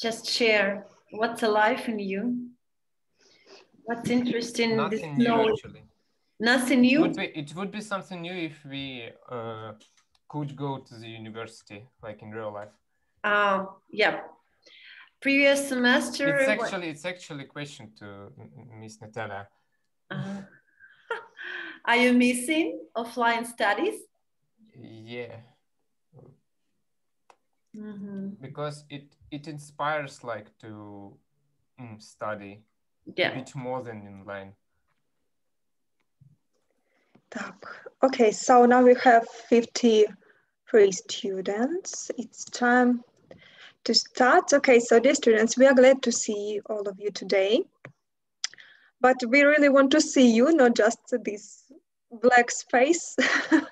just share what's alive in you. What's interesting? Nothing new, actually. Nothing new. It would, be, it would be something new if we uh, could go to the university, like in real life. Oh, uh, yeah. Previous semester. It's actually it's actually a question to Miss Natalia. Uh, are you missing offline studies? Yeah. Mm-hmm. Because it it inspires like to mm, study yeah. a bit more than online. Okay, so now we have 53 students. It's time to start. Okay, so dear students, we are glad to see all of you today. But we really want to see you, not just this black space.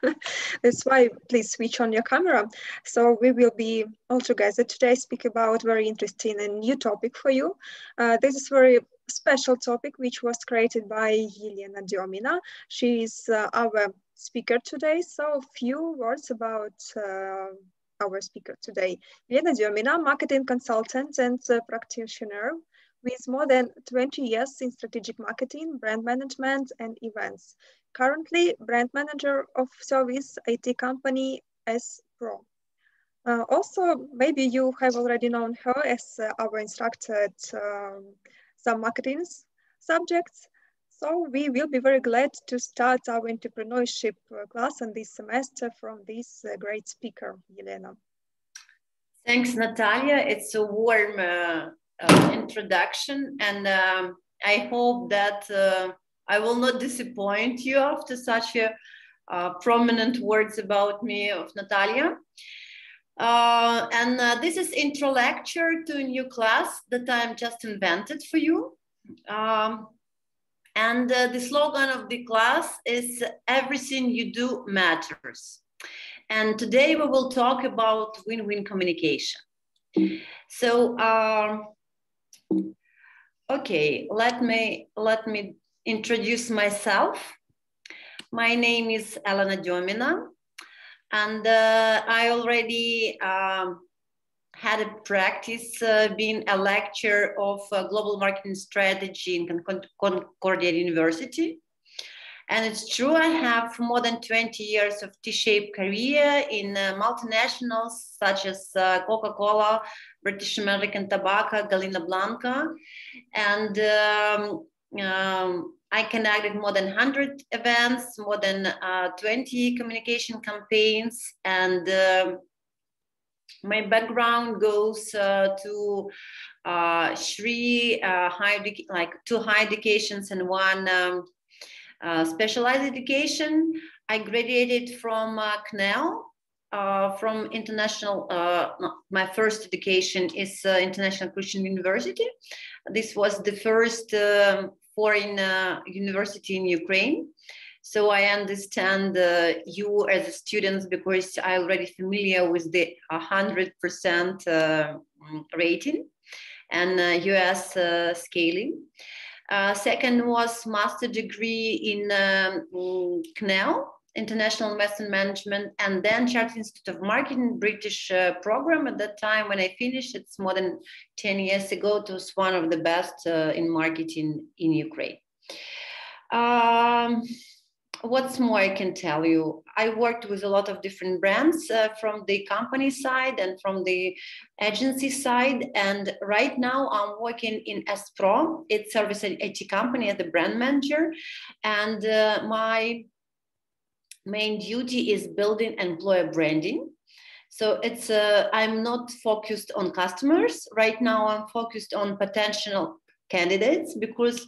That's why please switch on your camera. So we will be all together today speak about very interesting and new topic for you. Uh, this is very special topic which was created by Yelena Diomina. She is uh, our speaker today. So a few words about uh, our speaker today. Yelena Diomina, marketing consultant and practitioner with more than 20 years in strategic marketing, brand management, and events. Currently, brand manager of service IT company S Pro. Uh, also, maybe you have already known her as uh, our instructor at um, some marketing subjects. So we will be very glad to start our entrepreneurship uh, class on this semester from this uh, great speaker, Yelena. Thanks, Natalia. It's a warm uh, uh, introduction, and um, I hope that I will not disappoint you after such a uh, prominent words about me of Natalia. Uh, and uh, this is intro lecture to a new class that I'm just invented for you. Um, and uh, the slogan of the class is everything you do matters. And today we will talk about win-win communication. So, um, okay, let me, let me introduce myself. My name is Elena Diomina, and uh, I already um, had a practice uh, being a lecturer of uh, global marketing strategy in Concordia University. And it's true, I have more than 20 years of T-shaped career in uh, multinationals such as uh, Coca-Cola, British American Tobacco, Gallina Blanca. And um, um, I conducted more than 100 events, more than uh, 20 communication campaigns, and uh, my background goes uh, to uh, three uh, high, like two high educations and one um, uh, specialized education. I graduated from uh, from international, uh, my first education is uh, International Christian University. This was the first um, foreign uh, university in Ukraine. So I understand uh, you as students because I already familiar with the 100% uh, rating and US scaling. Uh, second was master degree in um, CNEL, International Investment Management, and then Chartered Institute of Marketing, British uh, program. At that time, when I finished, it's more than 10 years ago, it was one of the best uh, in marketing in Ukraine. Um, what's more I can tell you? I worked with a lot of different brands uh, from the company side and from the agency side. And right now I'm working in S-Pro. It's service IT company as the brand manager. And uh, my main duty is building employer branding. So it's uh, I'm not focused on customers right now. I'm focused on potential candidates because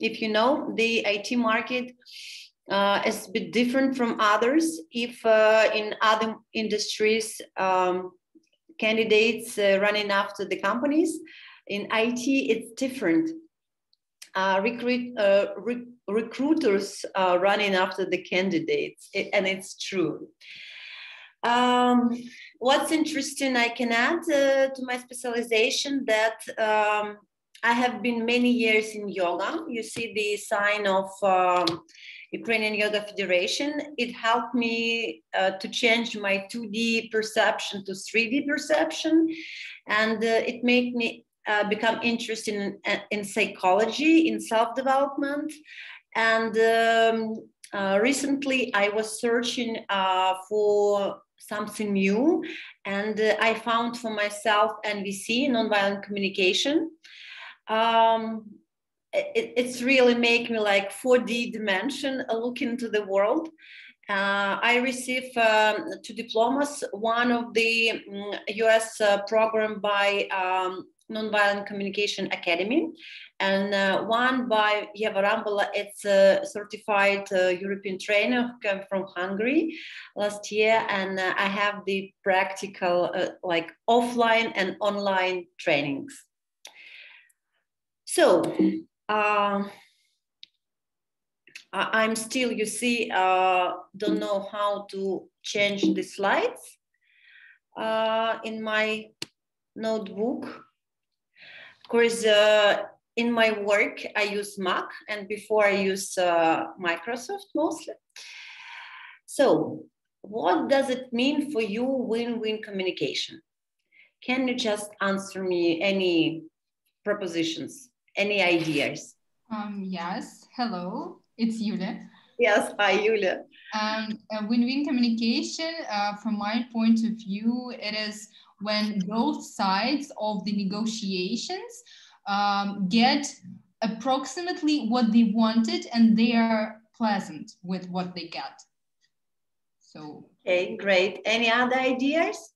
if you know the IT market uh, is a bit different from others. If uh, in other industries um, candidates uh, running after the companies, in IT it's different. Uh, recruit, uh, re- recruiters are running after the candidates, it, and it's true. Um, what's interesting, I can add uh, to my specialization that um, I have been many years in yoga. You see the sign of um, Ukrainian Yoga Federation. It helped me uh, to change my 2D perception to 3D perception, and uh, it made me uh, become interested in, in psychology, in self-development, and um, uh, recently I was searching uh, for something new, and uh, I found for myself NVC, nonviolent communication. Um, it, it's really make me like 4D dimension a look into the world. Uh, I received um, two diplomas, one of the um, mm, US uh, program by um, Nonviolent Communication Academy, and uh, one by Eva Rambala. It's a certified uh, European trainer who came from Hungary last year, and uh, I have the practical, uh, like offline and online trainings. So, uh, I'm still, you see, uh, don't know how to change the slides in my notebook. Of course, uh, in my work, I use Mac, and before I use uh, Microsoft mostly. So, what does it mean for you win-win communication? Can you just answer me any propositions, any ideas? Um, yes. Hello, it's Yulia. Yes, hi, Yulia. Um, win-win communication, uh, from my point of view, it is when both sides of the negotiations um, get approximately what they wanted and they are pleasant with what they get. So. Okay, great. Any other ideas?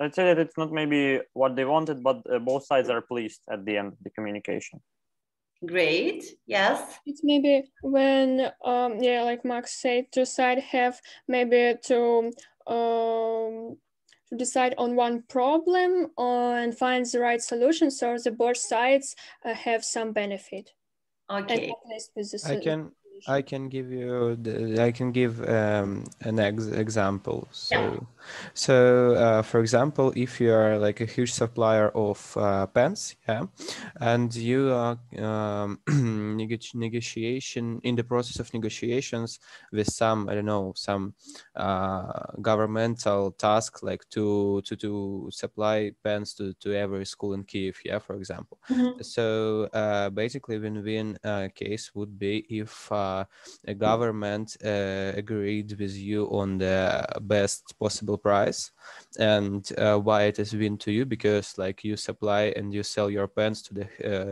I'd say that it's not maybe what they wanted, but uh, both sides are pleased at the end of the communication. Great. Yes. It's maybe when, um, yeah, like Max said, two sides have maybe to um, to decide on one problem and find the right solution so the both sides uh, have some benefit. Okay. I can I can give you the, I can give um, an ex example. So, yeah. so uh, for example, if you are like a huge supplier of uh, pens, yeah, and you are um, negotiation in the process of negotiations with some I don't know some uh, governmental task like to to to supply pens to to every school in Kiev, yeah, for example. Mm -hmm. So uh, basically, win-win uh, case would be if uh, uh, a government uh, agreed with you on the best possible price and uh, why it is win to you because like you supply and you sell your pens to the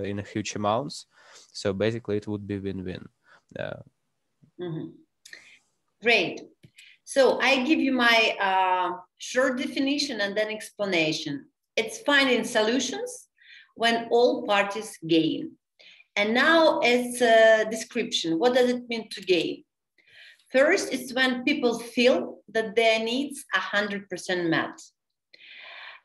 in a huge amounts so basically it would be win-win mm-hmm. great so I give you my uh, short definition and then explanation. It's finding solutions when all parties gain. And now it's a description. What does it mean to gain? First, it's when people feel that their needs are 100% met.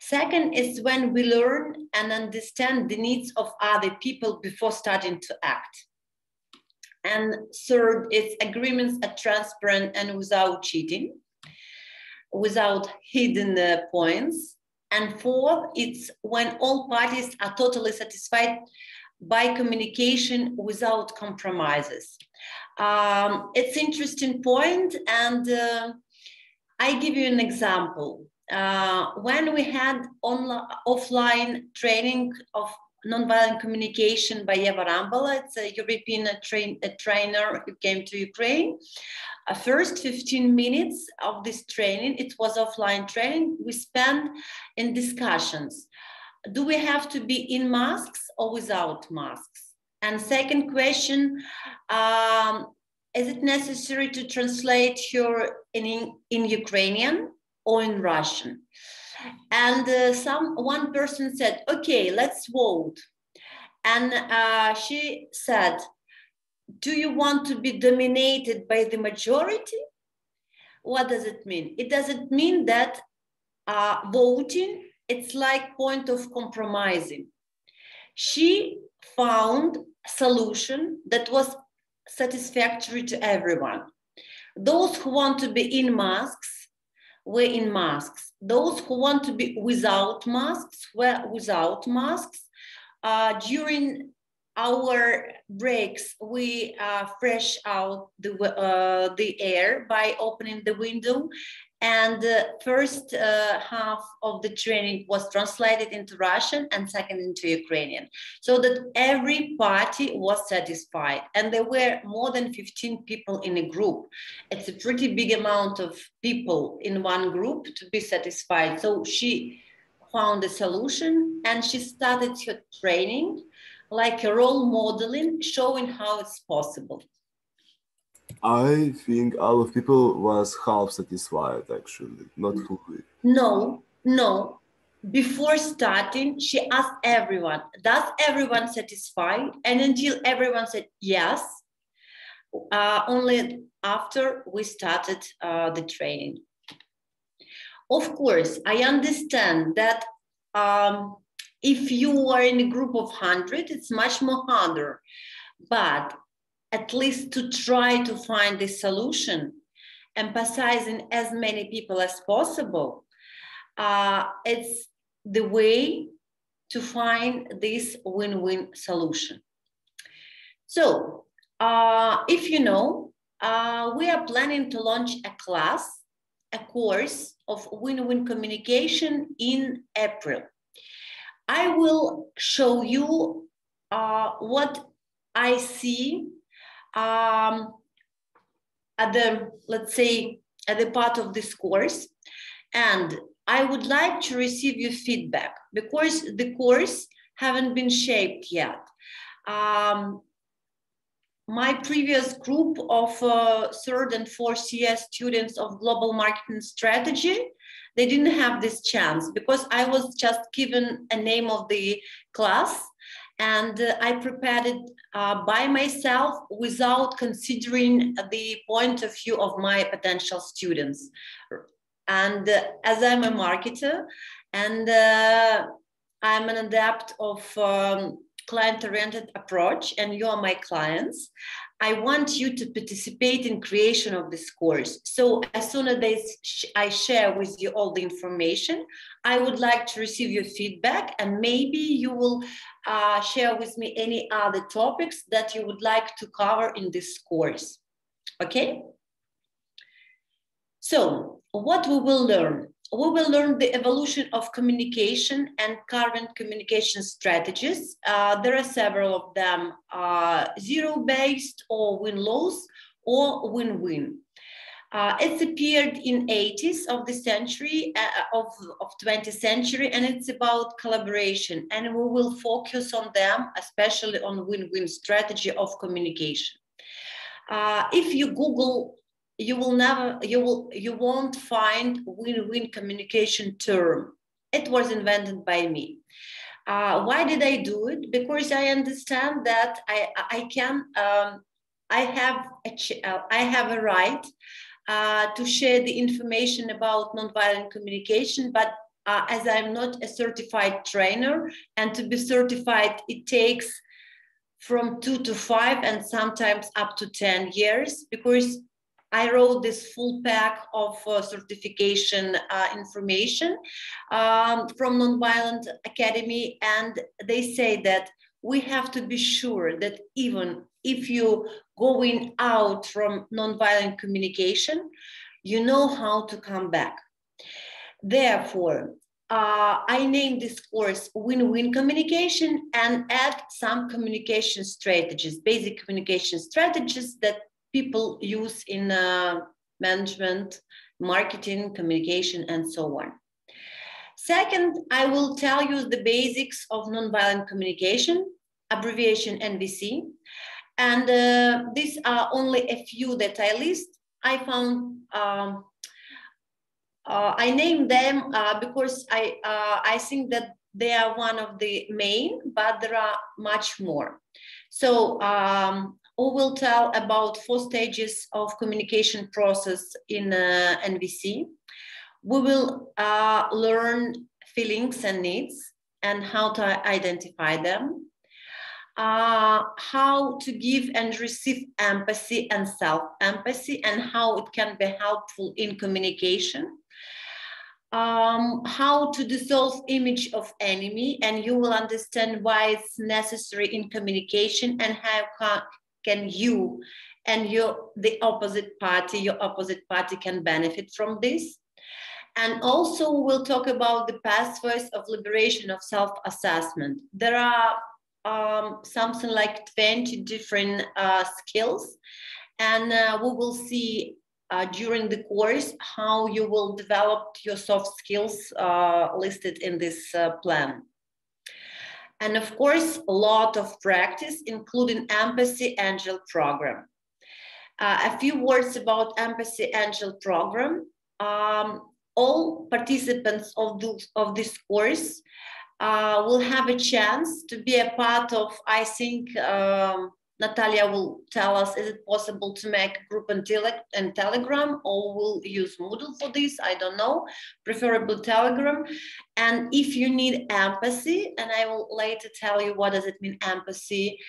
Second is when we learn and understand the needs of other people before starting to act. And third, it's agreements are transparent and without cheating, without hidden uh, points. And fourth, it's when all parties are totally satisfied by communication without compromises. Um, it's interesting point, and uh, I give you an example. Uh, when we had online, offline training of nonviolent communication by Eva Rambala, it's a European train, a trainer who came to Ukraine. Uh, first 15 minutes of this training, it was offline training, we spent in discussions do we have to be in masks or without masks? And second question, um, is it necessary to translate your in, in Ukrainian or in Russian? And uh, some one person said, okay, let's vote. And uh, she said, do you want to be dominated by the majority? What does it mean? It doesn't mean that uh, voting it's like point of compromising. She found solution that was satisfactory to everyone. Those who want to be in masks were in masks. those who want to be without masks were without masks. Uh, during our breaks, we uh, fresh out the, uh, the air by opening the window and the first uh, half of the training was translated into Russian and second into Ukrainian, so that every party was satisfied. And there were more than 15 people in a group. It's a pretty big amount of people in one group to be satisfied. So she found a solution and she started her training like a role modeling, showing how it's possible. I think all of people was half satisfied actually, not fully. No, no. Before starting, she asked everyone, does everyone satisfied? And until everyone said yes, uh, only after we started uh, the training. Of course, I understand that um, if you are in a group of 100, it's much more harder. But at least to try to find a solution, emphasizing as many people as possible, uh, it's the way to find this win-win solution. So uh, if you know, uh, we are planning to launch a class, a course of win-win communication in April. I will show you uh, what I see um, at the, let's say, at the part of this course. And I would like to receive your feedback because the course haven't been shaped yet. Um, my previous group of uh, third and fourth year students of global marketing strategy, they didn't have this chance because I was just given a name of the class and uh, I prepared it uh, by myself without considering the point of view of my potential students. And uh, as I'm a marketer and uh, I'm an adept of um, client-oriented approach and you are my clients, I want you to participate in creation of this course. So as soon as I share with you all the information, I would like to receive your feedback and maybe you will uh, share with me any other topics that you would like to cover in this course, okay? So what we will learn? We will learn the evolution of communication and current communication strategies. Uh, there are several of them, uh, zero-based or win-lose or win-win. Uh, it's appeared in 80s of the century, uh, of, of 20th century, and it's about collaboration. And we will focus on them, especially on win-win strategy of communication. Uh, if you Google you will never you will you won't find win-win communication term. It was invented by me. Uh, why did i do it? Because i understand that i i can um, i have a uh, i have a right uh, to share the information about nonviolent communication but uh, as i'm not a certified trainer and to be certified it takes from two to five and sometimes up to 10 years because I wrote this full pack of uh, certification uh, information um, from Nonviolent Academy, and they say that we have to be sure that even if you going out from nonviolent communication, you know how to come back. Therefore, uh, I named this course Win-Win Communication and add some communication strategies, basic communication strategies that people use in uh, management, marketing, communication, and so on. Second, I will tell you the basics of nonviolent communication, abbreviation NVC. And uh, these are only a few that I list. I found, um, uh, I named them uh, because I, uh, I think that they are one of the main, but there are much more. So um, who will tell about four stages of communication process in uh, NVC. We will uh, learn feelings and needs and how to identify them. Uh, how to give and receive empathy and self-empathy and how it can be helpful in communication. um, how to dissolve image of enemy and you will understand why it's necessary in communication and how can, you and your the opposite party your opposite party can benefit from this. And also we'll talk about the pathways of liberation of self-assessment. There are um, something like 20 different uh, skills. And uh, we will see uh, during the course how you will develop your soft skills uh, listed in this uh, plan. And of course, a lot of practice, including Empathy Angel program. Uh, a few words about Empathy Angel program. Um, all participants of, the, of this course uh, will have a chance to be a part of, I think, um, Natalia will tell us, is it possible to make group in, tele in Telegram or we'll use Moodle for this? I don't know, preferably Telegram. And if you need empathy, and I will later tell you what does it mean empathy,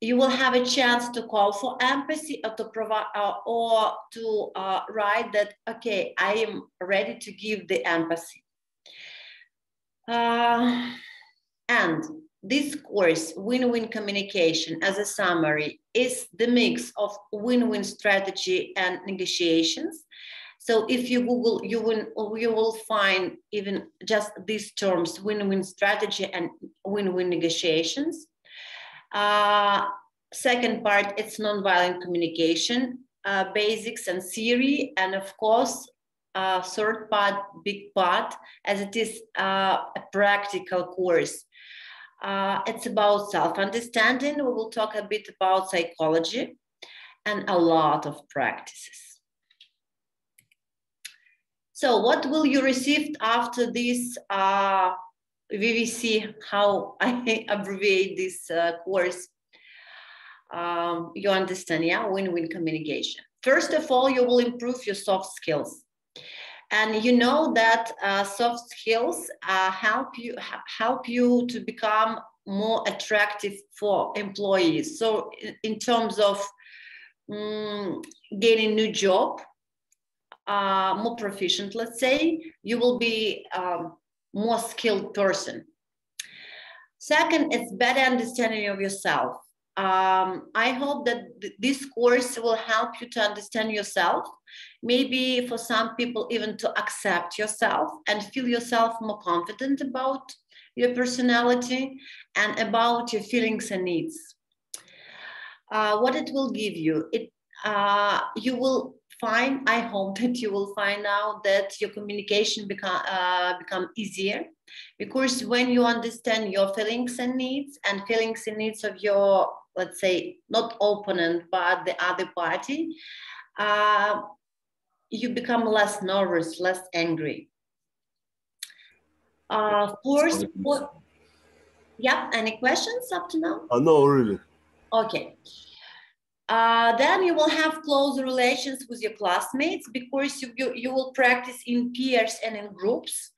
you will have a chance to call for empathy or to provide uh, or to uh, write that, okay, I am ready to give the empathy. Uh, and this course, Win-Win Communication, as a summary, is the mix of win-win strategy and negotiations. So if you Google, you will, you will find even just these terms, win-win strategy and win-win negotiations. Uh, second part, it's nonviolent communication, uh, basics and theory, and of course, uh, third part, big part, as it is uh, a practical course uh, it's about self-understanding. We will talk a bit about psychology and a lot of practices. So what will you receive after this uh, VVC, how I abbreviate this uh, course? Um, you understand, yeah, win-win communication. First of all, you will improve your soft skills and you know that uh, soft skills uh, help you help you to become more attractive for employees. So in, terms of um, getting new job uh, more proficient let's say you will be um, more skilled person. Second it's better understanding of yourself um, I hope that th this course will help you to understand yourself, maybe for some people, even to accept yourself and feel yourself more confident about your personality and about your feelings and needs. Uh, what it will give you, it uh, you will find, I hope that you will find out that your communication become, uh, become easier because when you understand your feelings and needs and feelings and needs of your let's say, not opponent, but the other party, uh, you become less nervous, less angry. Uh, of course, what, yeah, any questions up to now? Uh, no, really. Okay. Uh, then you will have close relations with your classmates because you, you, you will practice in peers and in groups.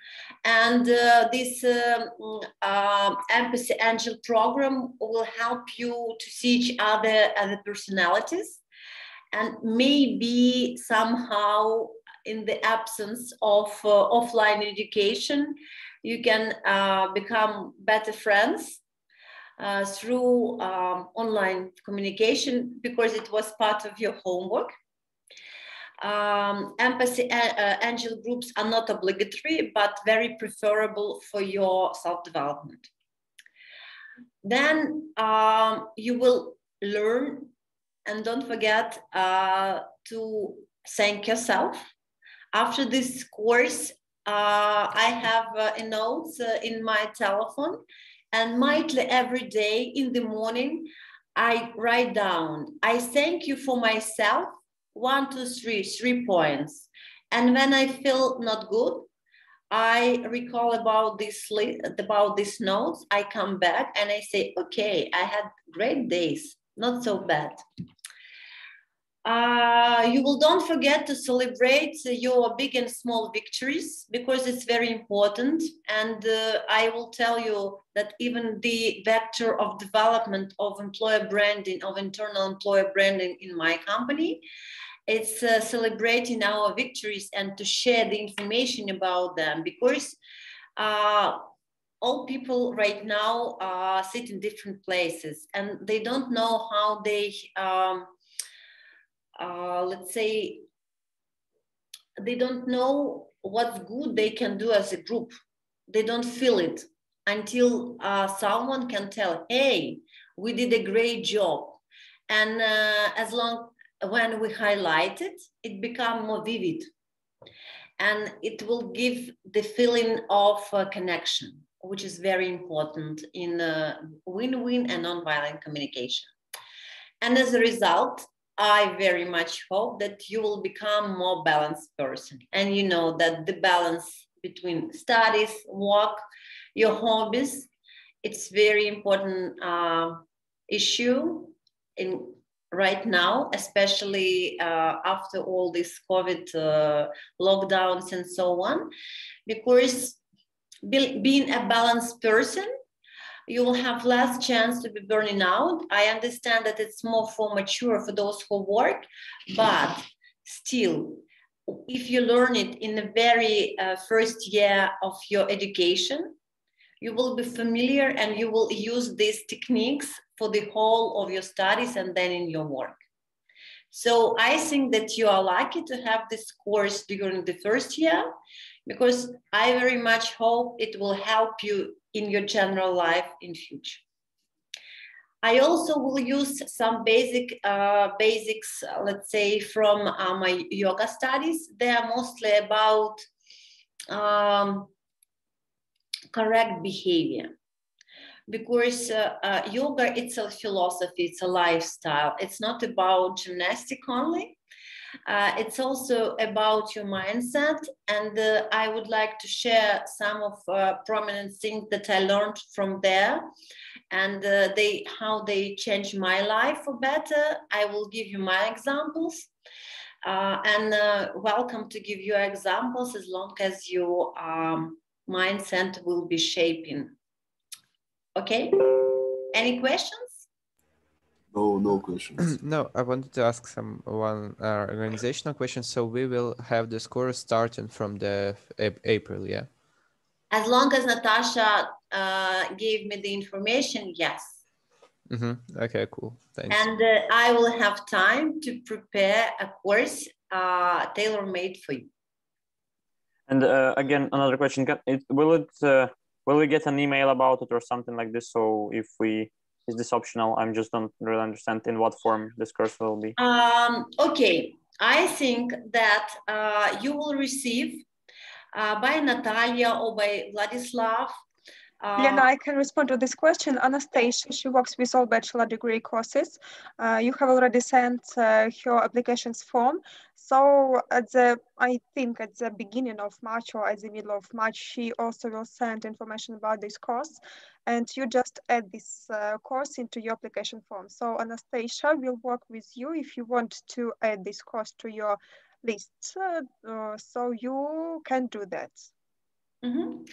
And uh, this um, uh, Empathy Angel program will help you to see each other as personalities. And maybe somehow in the absence of uh, offline education, you can uh, become better friends uh, through um, online communication because it was part of your homework. Um, empathy uh, angel groups are not obligatory, but very preferable for your self-development. Then um, you will learn and don't forget uh, to thank yourself. After this course, uh, I have uh, a note uh, in my telephone and mightily every day in the morning, I write down, I thank you for myself, one, two, three, three points. And when I feel not good, I recall about this list, about these notes. I come back and I say, okay, I had great days, not so bad. Uh, you will don't forget to celebrate your big and small victories because it's very important. And uh, I will tell you that even the vector of development of employer branding, of internal employer branding in my company, it's uh, celebrating our victories and to share the information about them because uh, all people right now sit in different places and they don't know how they um, uh, let's say they don't know what's good they can do as a group. They don't feel it until uh, someone can tell hey we did a great job. And uh, as long when we highlight it it become more vivid. And it will give the feeling of uh, connection which is very important in uh, win-win and non-violent communication. And as a result I very much hope that you will become more balanced person. And you know that the balance between studies, work, your hobbies, it's very important uh, issue in right now, especially uh, after all these COVID uh, lockdowns and so on, because be, being a balanced person you will have less chance to be burning out. I understand that it's more for mature for those who work, but still, if you learn it in the very uh, first year of your education, you will be familiar and you will use these techniques for the whole of your studies and then in your work. So I think that you are lucky to have this course during the first year because I very much hope it will help you in your general life in future. I also will use some basic uh, basics, let's say, from uh, my yoga studies. They are mostly about um, correct behavior. Because uh, uh, yoga, it's a philosophy, it's a lifestyle. It's not about gymnastic only. Uh, it's also about your mindset. And uh, I would like to share some of uh, prominent things that I learned from there and uh, they how they changed my life for better. I will give you my examples. Uh, and uh, welcome to give you examples as long as your um, mindset will be shaping. Okay, any questions? No, no questions. no, I wanted to ask some one uh, organizational question. So we will have this course starting from the April, yeah. As long as Natasha uh, gave me the information, yes. Mm-hmm. Okay, cool. Thanks. And uh, I will have time to prepare a course uh, tailor made for you. And uh, again, another question: it, Will it uh, will we get an email about it or something like this? So if we is this optional? I'm just don't really understand in what form this course will be. Um, okay, I think that uh, you will receive uh, by Natalia or by Vladislav uh, Lena, I can respond to this question. Anastasia, she works with all bachelor degree courses. Uh, you have already sent uh, her applications form. So at the, I think at the beginning of March or at the middle of March, she also will send information about this course. And you just add this uh, course into your application form. So Anastasia will work with you if you want to add this course to your list. Uh, so you can do that. Mm -hmm.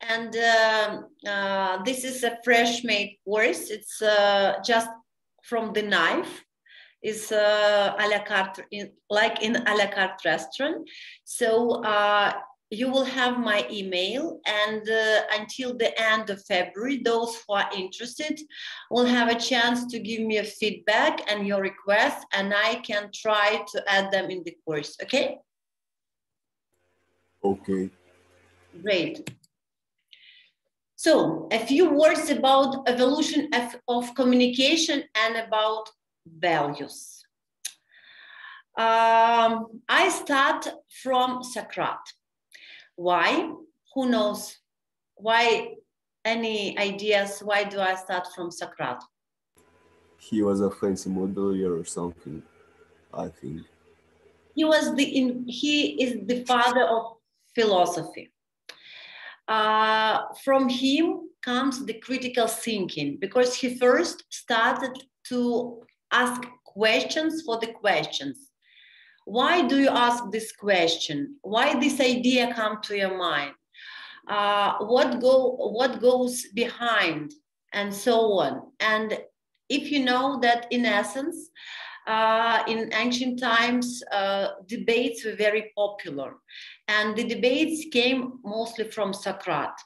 And uh, uh, this is a fresh made course. It's uh, just from the knife. It's uh, a la carte, in, like in a la carte restaurant. So uh, you will have my email and uh, until the end of February, those who are interested will have a chance to give me a feedback and your request and I can try to add them in the course, okay? Okay. Great. So a few words about evolution of, of communication and about values. Um, I start from Socrates. Why? Who knows? Why? Any ideas? Why do I start from Socrates? He was a fancy modelier or something, I think. He was the in, he is the father of philosophy uh, from him comes the critical thinking because he first started to ask questions for the questions. Why do you ask this question? Why this idea come to your mind? Uh, what go what goes behind and so on. And if you know that in essence, uh, in ancient times, uh, debates were very popular. And the debates came mostly from Socrates.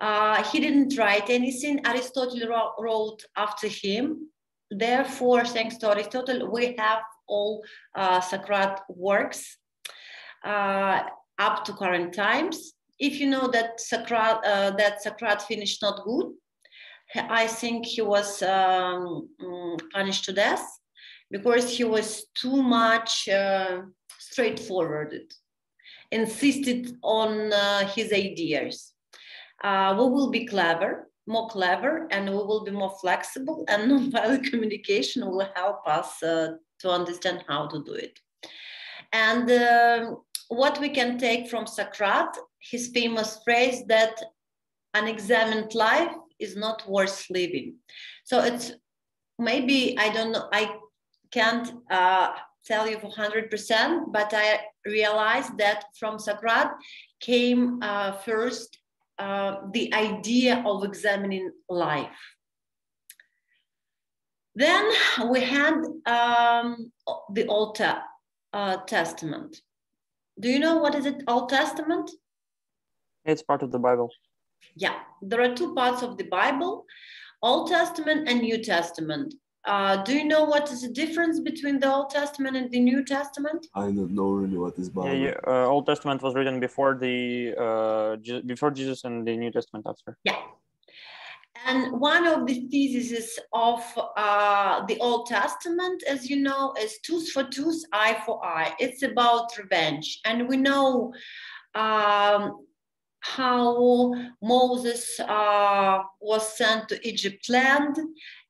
Uh, he didn't write anything. Aristotle wrote after him. Therefore, thanks to Aristotle, we have all uh, Socrates works uh, up to current times. If you know that Socrates, uh, that Socrates finished not good, I think he was um, mm, punished to death because he was too much uh, straightforward, insisted on uh, his ideas. Uh, we will be clever, more clever, and we will be more flexible, and nonviolent communication will help us to understand how to do it. And um, what we can take from Socrates, his famous phrase that unexamined life is not worth living. So it's maybe, I don't know, I can't uh, tell you for 100%, but I realized that from Socrates came uh, first uh, the idea of examining life. Then we had um, the Old uh, Testament. Do you know what is it, Old Testament? It's part of the Bible. Yeah, there are two parts of the Bible, Old Testament and New Testament. Uh, do you know what is the difference between the Old Testament and the New Testament? I don't know really what is Bible. Yeah, yeah. Uh, Old Testament was written before the uh, before Jesus, and the New Testament after. Yeah, and one of the theses of uh, the Old Testament, as you know, is tooth for tooth, eye for eye. It's about revenge. And we know um, how Moses uh, was sent to Egypt land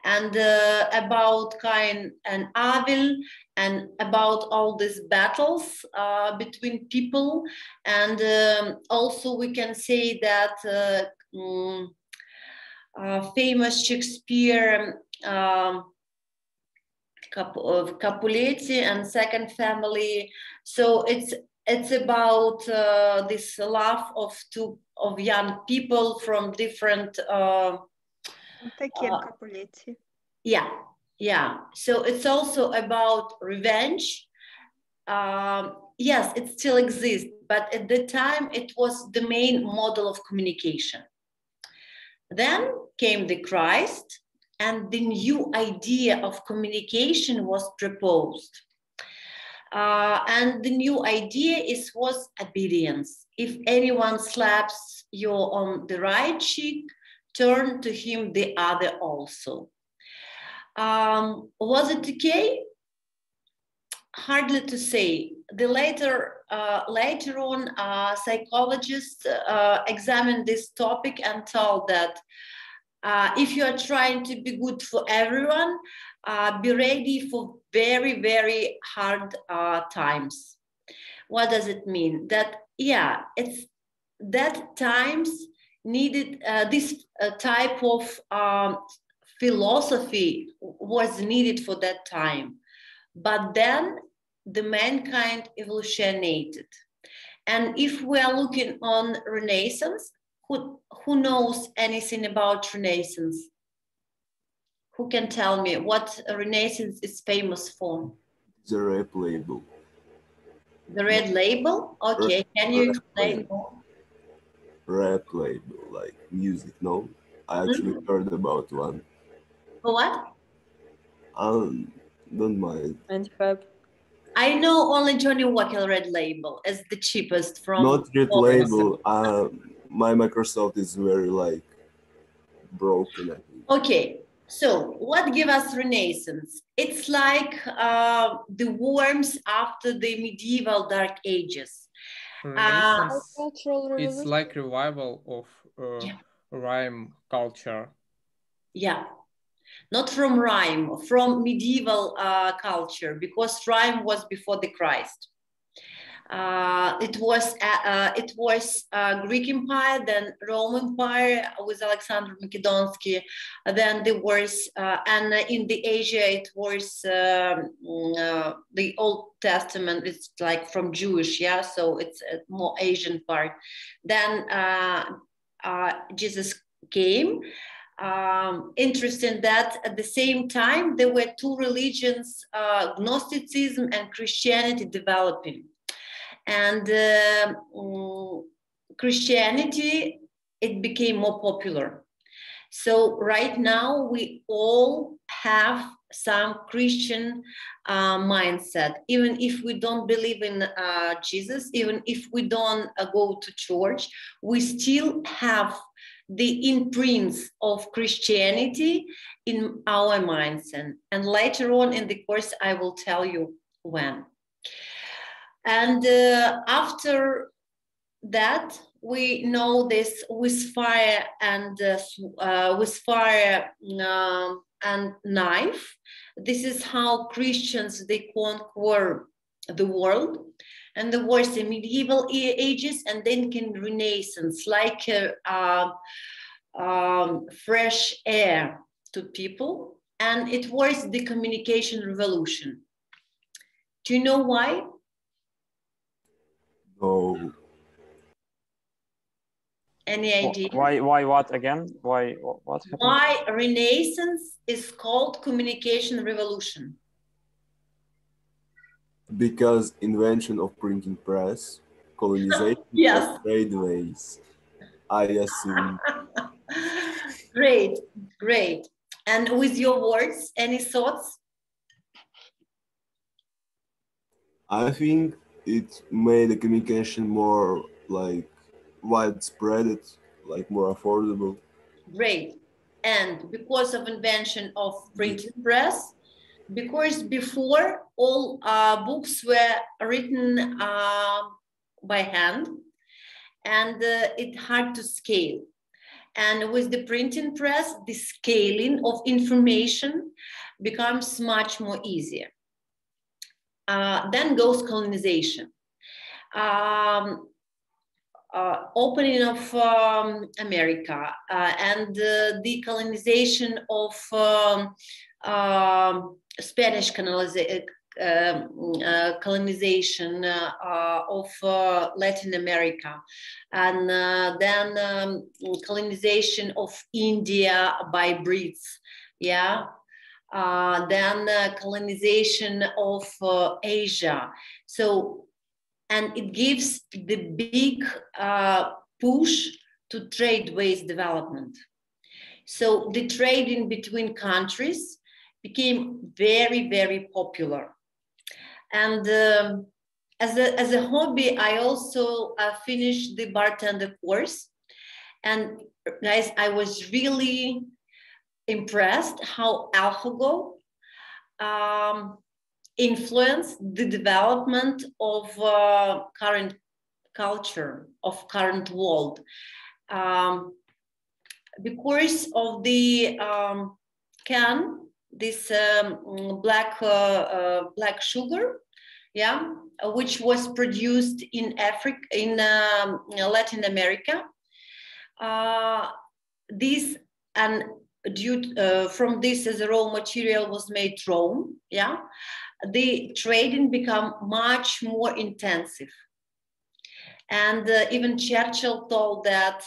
and uh, about Cain and Abel and about all these battles uh, between people. And um, also we can say that um, uh, famous Shakespeare um, of Capuletti and Second Family. So it's it's about uh, this love of two of young people from different. Uh, uh, Capuletti. Yeah, yeah. So it's also about revenge. Um, yes, it still exists, but at the time it was the main model of communication. Then came the Christ, and the new idea of communication was proposed. Uh, and the new idea is was obedience. If anyone slaps you on the right cheek, turn to him the other also. Um, was it okay? Hardly to say. The later, uh, later on, uh, psychologists uh, examined this topic and told that uh, if you are trying to be good for everyone, uh, be ready for very, very hard uh, times. What does it mean? That, yeah, it's that times needed this type of um, philosophy was needed for that time. But then the mankind evolutionated. And if we are looking on Renaissance, who, who knows anything about Renaissance? Who can tell me what Renaissance is famous for? The red label. The red label? Okay, red, can you explain more? Red label, like music, no? I actually mm -hmm. heard about one. What? Um, don't mind. And Fab. I know only Johnnie Walker Red Label as the cheapest from. Not Red Label. Um, my Microsoft is very like broken. Okay, so what give us Renaissance? It's like uh, the worms after the medieval Dark Ages. Uh, it's like revival of uh, yeah. rhyme culture. Yeah, not from rhyme, from medieval uh, culture, because rhyme was before the Christ. Uh, it was uh, uh, it was Greek Empire, then Roman Empire with Alexander Makedonsky. Then there was, uh, and in the Asia it was um, uh, the Old Testament. It's like from Jewish, yeah. So it's a more Asian part. Then Jesus came. Um, interesting that at the same time there were two religions, uh, Gnosticism and Christianity developing. And uh, Christianity, it became more popular. So right now we all have some Christian uh, mindset, even if we don't believe in uh, Jesus, even if we don't uh, go to church, we still have the imprints of Christianity in our minds. And, and later on in the course, I will tell you when. And uh, after that, we know this with fire and uh, uh, with fire um, and knife. This is how Christians they conquer the world and there was the medieval ages and then came renaissance like uh, um, fresh air to people. And it was the communication revolution. Do you know why? No. Any idea? why why what again? Why what happened? why renaissance is called communication revolution because invention of printing press, colonization yes. of tradeways, I assume. great, great. And with your words, any thoughts? I think it made the communication more like widespread, like more affordable. Great. And because of invention of printing press, because before all uh, books were written uh, by hand and uh, it hard to scale. And with the printing press, the scaling of information becomes much more easier. Uh, then goes colonization. Um, uh, opening of um, America uh, and uh, the colonization of um, um Spanish colonization, um, uh, colonization uh, of uh, Latin America, and then um, colonization of India by Brits. Yeah, uh, then uh, colonization of uh, Asia. So, and it gives the big push to trade-ways development. So the trading between countries became very, very popular. And um, as, a, as a hobby, I also uh, finished the bartender course. And guys, I was really impressed how alcohol um, influenced the development of uh, current culture, of current world. Um, because of the um, can this um, black uh, uh, black sugar, yeah, which was produced in Africa, in um, Latin America. Uh, this and due uh, from this as a raw material was made Rome, yeah, the trading become much more intensive. And uh, even Churchill told that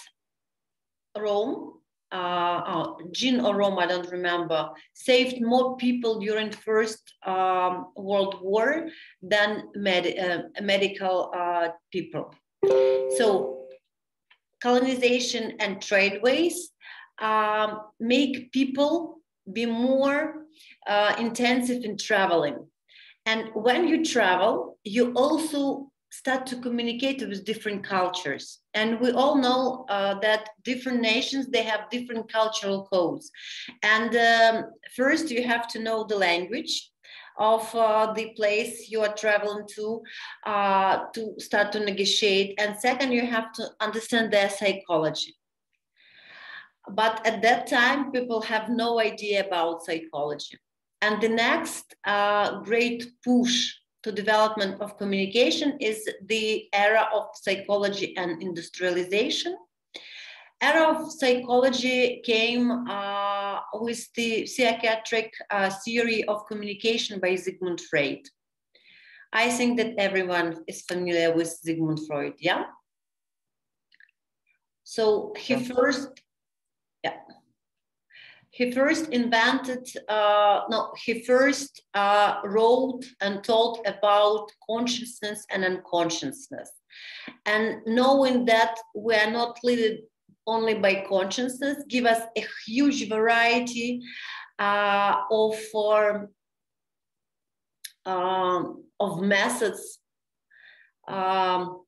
Rome uh, oh, or Rome, I don't remember, saved more people during First um, World War than med uh, medical uh, people. So colonization and tradeways um, make people be more uh, intensive in traveling. And when you travel, you also start to communicate with different cultures. And we all know uh, that different nations they have different cultural codes. And um, first you have to know the language of uh, the place you are traveling to uh, to start to negotiate. And second you have to understand their psychology. But at that time people have no idea about psychology. And the next uh, great push to development of communication is the era of psychology and industrialization. Era of psychology came uh, with the psychiatric uh, theory of communication by Sigmund Freud. I think that everyone is familiar with Sigmund Freud, yeah? So he first, yeah. He first invented, uh, no, he first uh, wrote and talked about consciousness and unconsciousness. And knowing that we are not led only by consciousness, give us a huge variety uh, of, um, of methods um,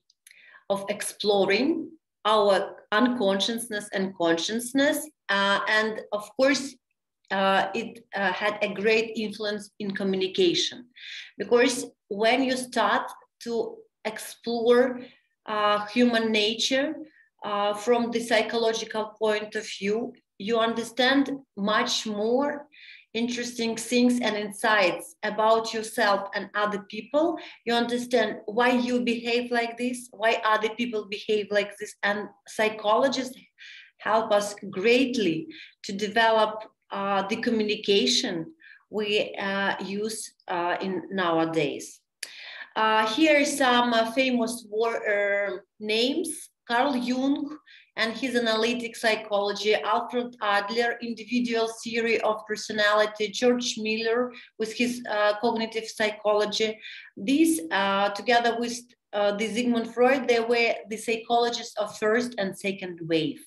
of exploring our unconsciousness and consciousness. Uh, and of course, uh, it uh, had a great influence in communication because when you start to explore uh, human nature uh, from the psychological point of view, you understand much more interesting things and insights about yourself and other people, you understand why you behave like this, why other people behave like this. And psychologists help us greatly to develop uh, the communication we uh, use uh, in nowadays. Uh, here are some uh, famous war, uh, names. Carl Jung, and his analytic psychology, Alfred Adler, individual theory of personality, George Miller with his cognitive psychology. These, together with the Sigmund Freud, they were the psychologists of first and second wave.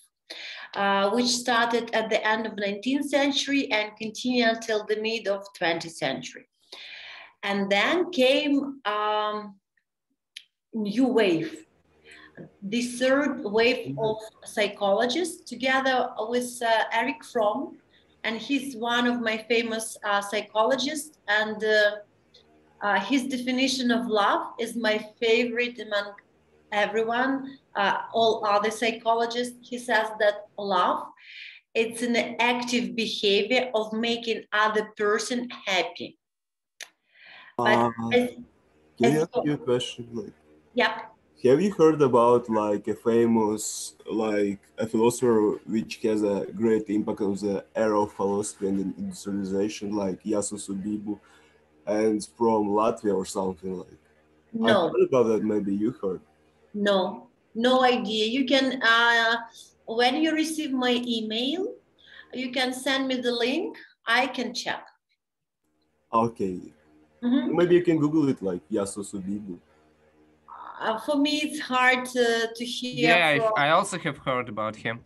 Uh, which started at the end of 19th century and continued until the mid of 20th century. And then came um, new wave, the third wave mm-hmm. of psychologists together with uh, Erich Fromm. And he's one of my famous uh, psychologists. And uh, uh his definition of love is my favorite among everyone, uh, all other psychologists. He says that love, it's an active behavior of making other person happy. But uh, as, can I ask you a question? Like, yep. Have you heard about like a famous like a philosopher which has a great impact on the era of philosophy and industrialization, like Iasosu Bibu, and from Latvia or something like? No. I heard about that. Maybe you heard. No, no idea. You can uh, when you receive my email, you can send me the link. I can check. Okay. Mm -hmm. Maybe you can Google it like Iasosu Bibu uh, for me it's hard to, to hear. Yeah, from... I also have heard about him.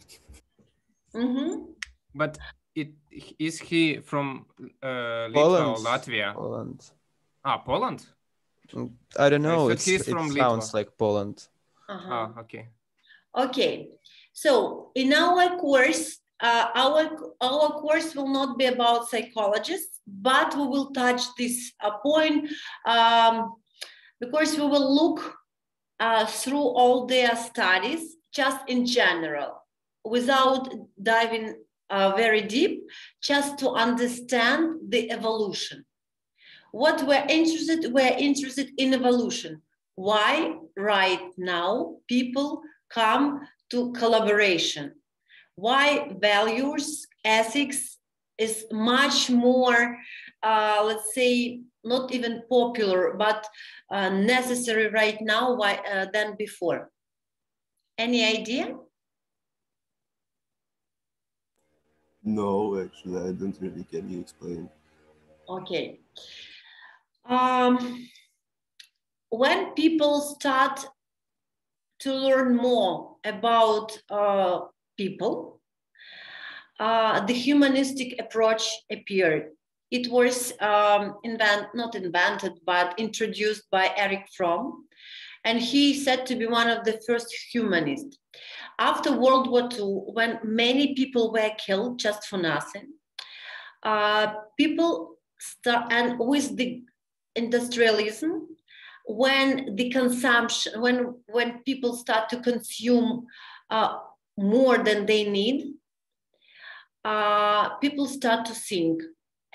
Mm-hmm. But it is he from uh, Litva or Latvia? Poland. Ah, Poland. Mm, I don't know. It's, it sounds like Poland. Uh-huh. Ah, okay. Okay. So in our course, uh, our our course will not be about psychologists, but we will touch this uh, point um, because we will look uh, through all their studies, just in general, without diving uh, very deep, just to understand the evolution. What we're interested, we're interested in evolution. Why right now people come to collaboration? Why values, ethics is much more, uh, let's say, not even popular, but uh, necessary right now why, uh, than before. Any idea? No, actually, I don't really. Can you explain? Okay. Um, when people start to learn more about uh, people, uh, the humanistic approach appeared. It was um, invent, not invented, but introduced by Erich Fromm. And he said to be one of the first humanists. After World War II, when many people were killed just for nothing, uh, people start, and with the industrialism, when the consumption, when, when people start to consume uh, more than they need, uh, people start to think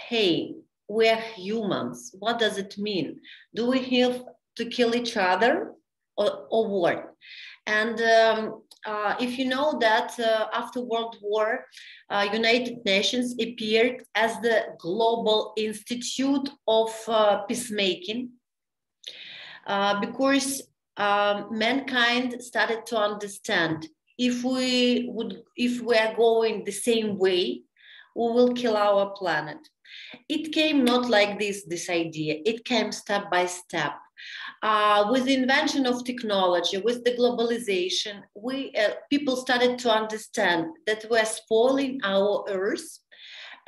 hey, we're humans. What does it mean? Do we have to kill each other or, or what? And um, uh, if you know that uh, after World War, uh, United Nations appeared as the global institute of uh, peacemaking, uh, because um, mankind started to understand if we would, if we are going the same way, we will kill our planet. It came not like this, this idea. It came step by step. Uh, with the invention of technology, with the globalization, we uh, people started to understand that we're spoiling our earth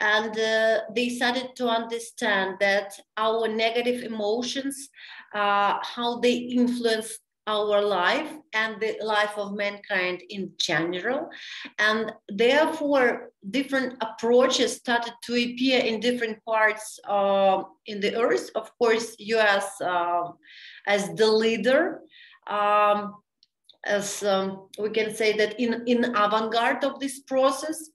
and uh, they started to understand that our negative emotions uh, how they influence our life and the life of mankind in general. And therefore, different approaches started to appear in different parts uh, in the earth. Of course, US uh, um, as the leader, um, as um, we can say that in, in avant-garde of this process.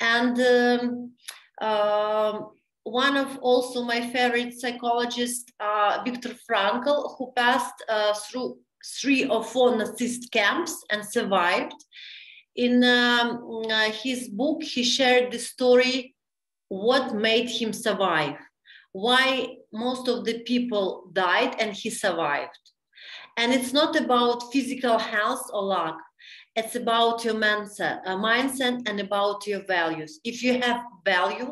And um, uh, one of also my favorite psychologists, uh, Viktor Frankl, who passed uh, through three or four Nazi camps and survived. In um, uh, his book, he shared the story what made him survive, why most of the people died and he survived. And it's not about physical health or luck. It's about your mindset, uh, mindset and about your values. If you have value,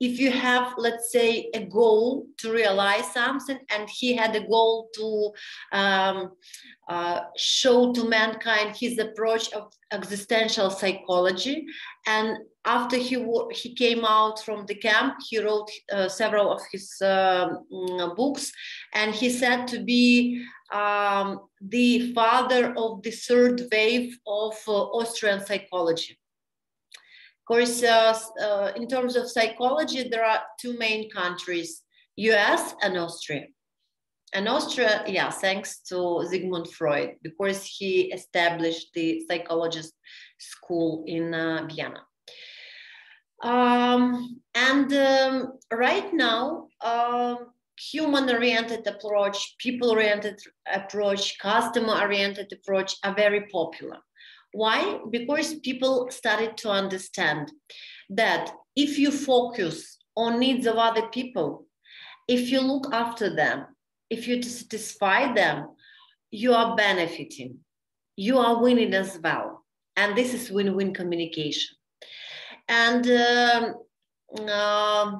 if you have, let's say, a goal to realize something, and he had a goal to um, uh, show to mankind his approach of existential psychology, and after he he came out from the camp, he wrote uh, several of his uh, books, and he said to be um, the father of the third wave of uh, Austrian psychology. Of course, uh, uh, in terms of psychology, there are two main countries, US and Austria. And Austria, yeah, thanks to Sigmund Freud, because he established the psychologist school in uh, Vienna. Um, and um, right now, um, human-oriented approach, people-oriented approach, customer-oriented approach are very popular. Why? Because people started to understand that if you focus on needs of other people, if you look after them, if you satisfy them, you are benefiting. You are winning as well. And this is win-win communication. And um, uh,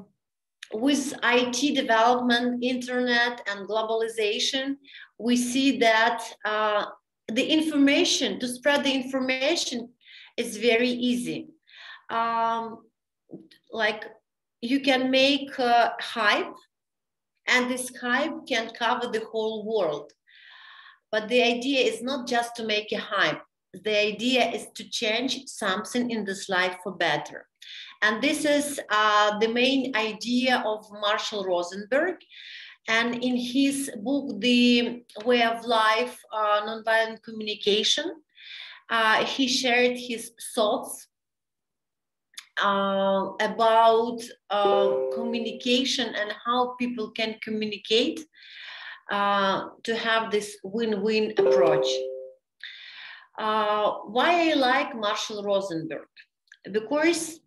with IT development, internet, and globalization, we see that uh, the information, to spread the information is very easy. Um, like you can make a hype and this hype can cover the whole world. But the idea is not just to make a hype. The idea is to change something in this life for better. And this is uh, the main idea of Marshall Rosenberg. And in his book, The Way of Life, uh, Nonviolent Communication, uh, he shared his thoughts uh, about uh, communication and how people can communicate uh, to have this win-win approach. Uh, why I like Marshall Rosenberg? Because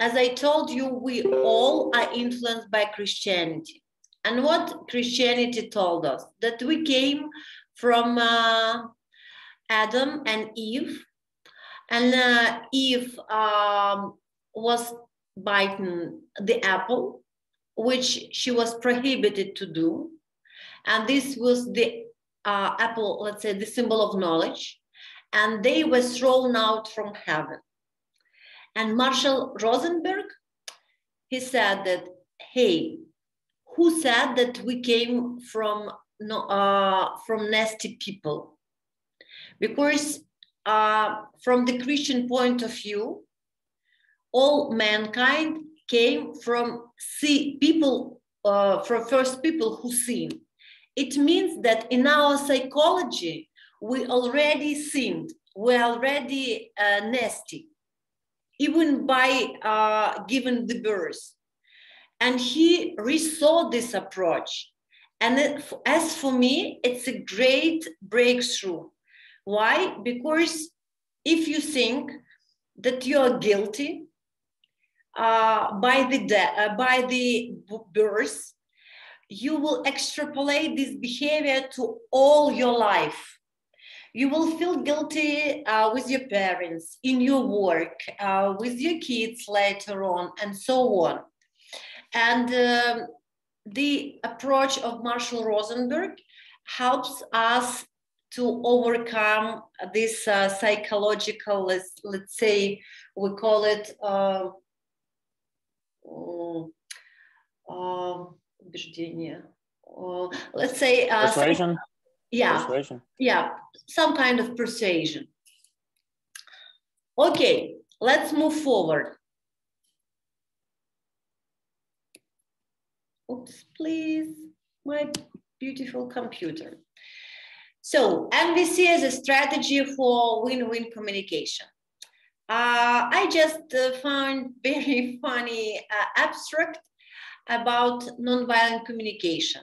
as I told you, we all are influenced by Christianity. And what Christianity told us, that we came from uh, Adam and Eve, and uh, Eve um, was biting the apple, which she was prohibited to do. And this was the uh, apple, let's say, the symbol of knowledge. And they were thrown out from heaven. And Marshall Rosenberg, he said that, hey, who said that we came from, uh, from nasty people? Because uh, from the Christian point of view, all mankind came from see people, uh, from first people who sin. It means that in our psychology, we already sinned, we're already uh, nasty even by uh, giving the birth. And he resaw this approach. And it, as for me, it's a great breakthrough. Why? Because if you think that you are guilty uh, by the uh, by the birth, you will extrapolate this behavior to all your life You will feel guilty uh, with your parents, in your work, uh, with your kids later on, and so on. And um, the approach of Marshall Rosenberg helps us to overcome this uh, psychological, let's, let's say, we call it uh, uh, let's say uh, persuasion. Yeah, persuasion. yeah, some kind of persuasion. Okay, let's move forward. Oops, please, my beautiful computer. So NVC is a strategy for win-win communication. Uh, I just uh, found very funny uh, abstract about nonviolent communication.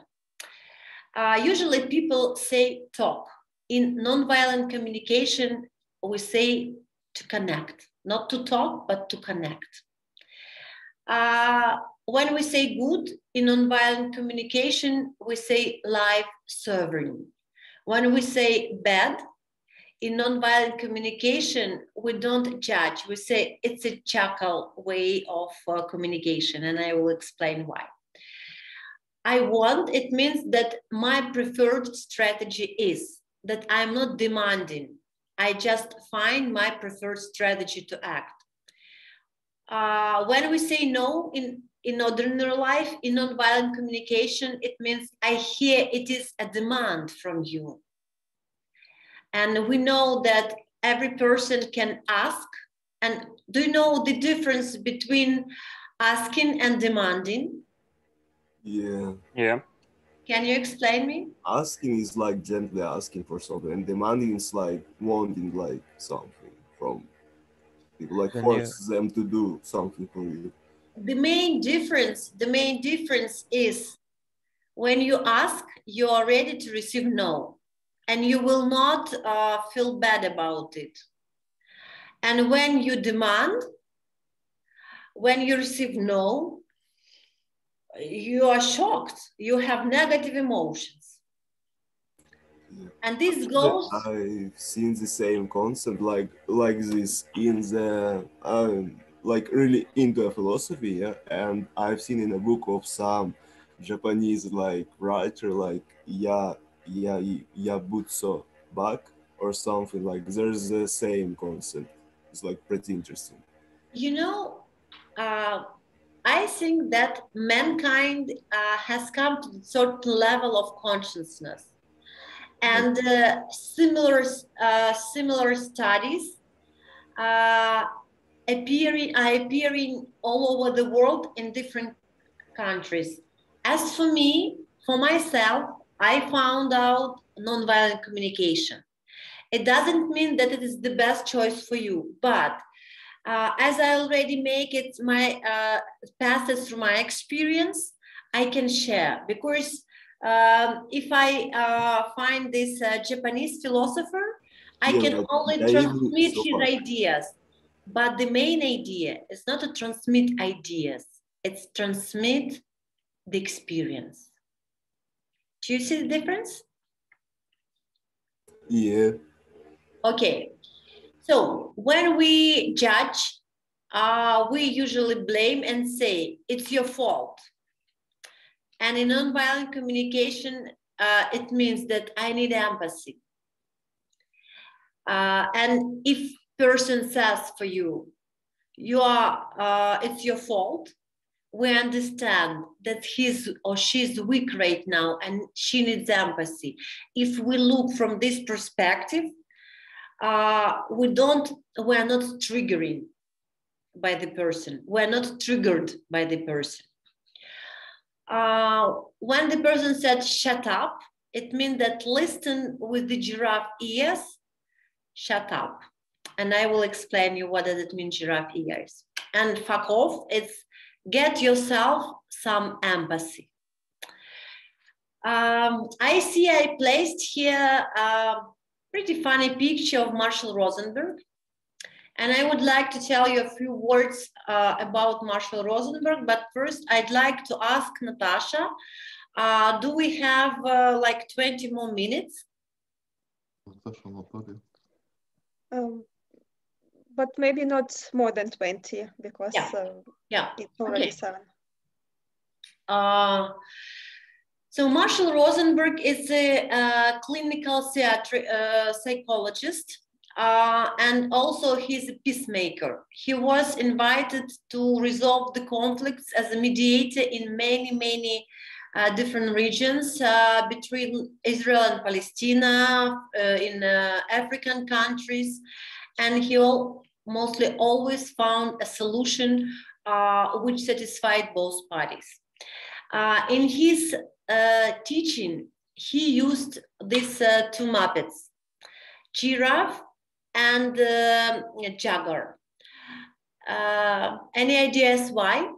Uh, usually people say talk. In nonviolent communication, we say to connect, not to talk, but to connect. Uh, when we say good in nonviolent communication, we say life serving. When we say bad, in nonviolent communication, we don't judge. We say it's a jackal way of uh, communication, and I will explain why. I want, it means that my preferred strategy is that I'm not demanding. I just find my preferred strategy to act. Uh, when we say no in, in ordinary life, in nonviolent communication, it means I hear it is a demand from you. And we know that every person can ask. And do you know the difference between asking and demanding? Yeah. Yeah. Can you explain me? Asking is like gently asking for something, and demanding is like wanting like something from people, like force them to do something for you. The main difference, the main difference is when you ask, you are ready to receive no and you will not uh, feel bad about it. And when you demand, when you receive no, you are shocked. You have negative emotions. And this goes. I've seen the same concept like like this in the um, like really into a philosophy, yeah. And I've seen in a book of some Japanese like writer like yeah yeah, Yabutso back or something like there's the same concept. It's like pretty interesting. You know, uh, I think that mankind uh, has come to a certain level of consciousness, and uh, similar uh, similar studies uh, appearing are appearing all over the world in different countries. As for me, for myself, I found out nonviolent communication. It doesn't mean that it is the best choice for you, but uh, as I already make it my uh, passes through my experience, I can share because um, if I uh, find this uh, Japanese philosopher, I yeah, can only transmit so his ideas. But the main idea is not to transmit ideas; it's transmit the experience. Do you see the difference? Yeah. Okay. So when we judge, uh, we usually blame and say, it's your fault. And in nonviolent communication, uh, it means that I need empathy. Uh, and if person says for you, you are, uh, it's your fault, we understand that he's or she's weak right now and she needs empathy. If we look from this perspective, uh, we don't, we're not triggering by the person. We're not triggered by the person. Uh, when the person said shut up, it means that listen with the giraffe ears, shut up. And I will explain you what does it mean giraffe ears. And fuck off, it's get yourself some empathy. Um, I see I placed here a pretty funny picture of Marshall Rosenberg. And I would like to tell you a few words uh, about Marshall Rosenberg, but first I'd like to ask Natasha, uh, do we have uh, like 20 more minutes? Um, but maybe not more than 20 because yeah, uh, yeah. it's already okay. seven. So Marshall Rosenberg is a, a clinical uh, psychologist uh, and also he's a peacemaker. He was invited to resolve the conflicts as a mediator in many, many uh, different regions uh, between Israel and Palestine, uh, in uh, African countries, and he mostly always found a solution uh, which satisfied both parties. in his teaching, he used these two Muppets, giraffe and uh, jaguar. Uh, any ideas why?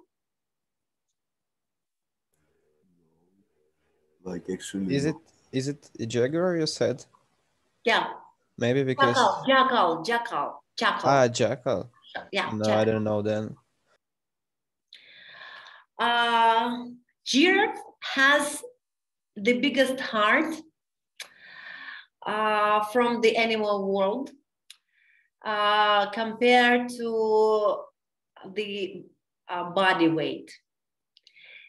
Like actually, is it is it a jaguar? You said. Yeah. Maybe because jackal, jackal, jackal, jackal. Ah, jackal. Yeah. No, jackal. I don't know then. Uh, giraffe has the biggest heart uh, from the animal world uh, compared to the uh, body weight.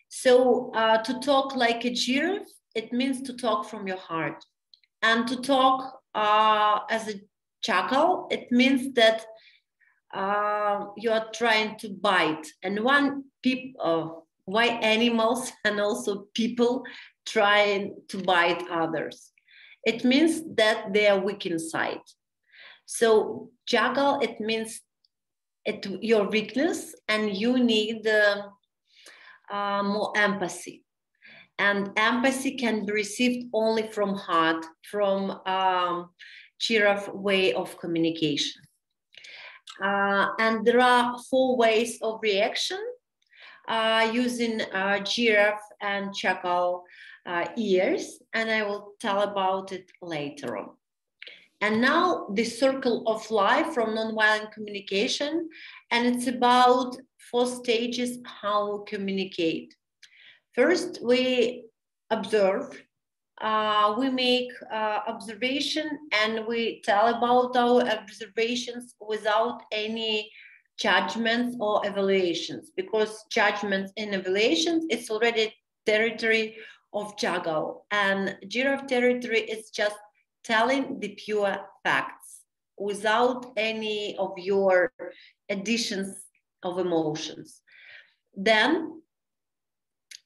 So uh, to talk like a giraffe, it means to talk from your heart. And to talk uh, as a jackal, it means that uh, you are trying to bite. And one people, why animals and also people trying to bite others? It means that they are weak inside. So jackal, it means it, your weakness and you need uh, uh, more empathy. And empathy can be received only from heart, from um, way of communication. Uh, and there are four ways of reaction uh, using uh, giraffe and jackal uh, ears, and I will tell about it later on. And now the circle of life from nonviolent communication, and it's about four stages how we communicate. First, we observe, uh, we make uh, observation and we tell about our observations without any judgments or evaluations because judgments and evaluations it's already territory of jackal and giraffe territory is just telling the pure facts without any of your additions of emotions. Then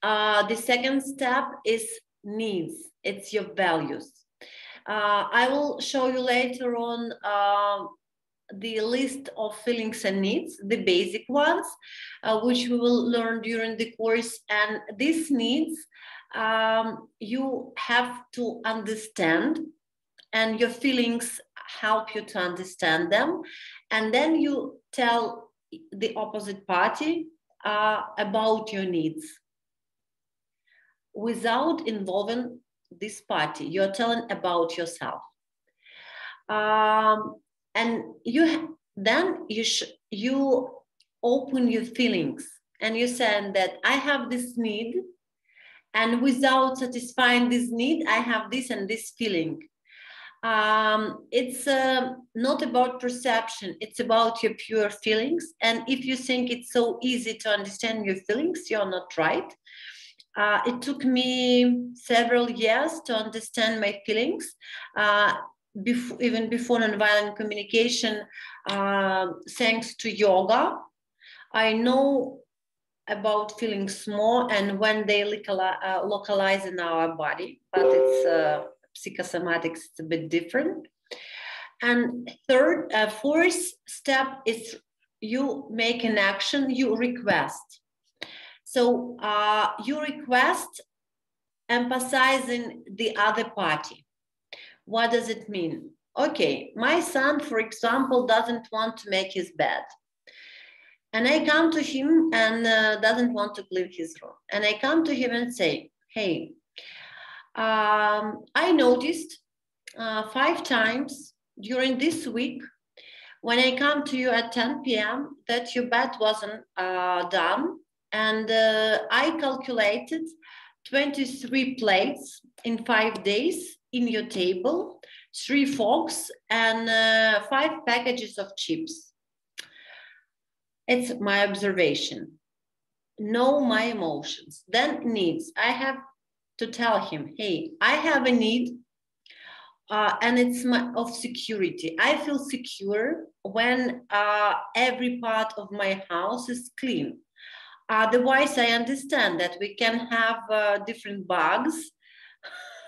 uh, the second step is needs, it's your values. Uh, I will show you later on uh, the list of feelings and needs, the basic ones, uh, which we will learn during the course. And these needs, um, you have to understand and your feelings help you to understand them. And then you tell the opposite party uh, about your needs without involving this party. You're telling about yourself. Um, and you then you you open your feelings and you say that I have this need, and without satisfying this need, I have this and this feeling. Um, it's uh, not about perception it's about your pure feelings. And if you think it's so easy to understand your feelings you're not right. Uh, it took me several years to understand my feelings. Uh, before, even before nonviolent communication uh, thanks to yoga i know about feelings more and when they uh, localize in our body but it's uh, psychosomatics is a bit different. And third, uh, fourth step is you make an action, you request. So uh, you request emphasizing the other party. What does it mean? Okay, my son, for example, doesn't want to make his bed. And I come to him and uh, doesn't want to clean his room. And I come to him and say, hey, um, I noticed uh, five times during this week when I come to you at 10 p.m. that your bed wasn't uh, done. And uh, I calculated 23 plates in five days in your table three forks, and uh, five packages of chips. It's my observation. Know my emotions. Then needs. I have to tell him, hey, I have a need uh, and it's my, of security. I feel secure when uh, every part of my house is clean. Otherwise, I understand that we can have uh, different bugs.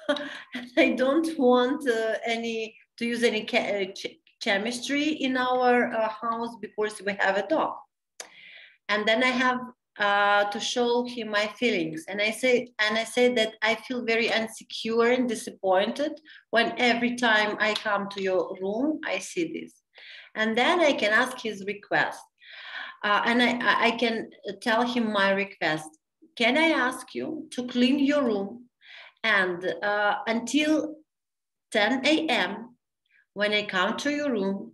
I don't want uh, any to use any uh, ch chemistry in our uh, house because we have a dog. And then I have uh, to show him my feelings. And I say, and I say that I feel very insecure and disappointed when every time I come to your room, I see this. And then I can ask his request. Uh, and I, I can tell him my request. Can I ask you to clean your room and uh, until 10 a.m. when I come to your room,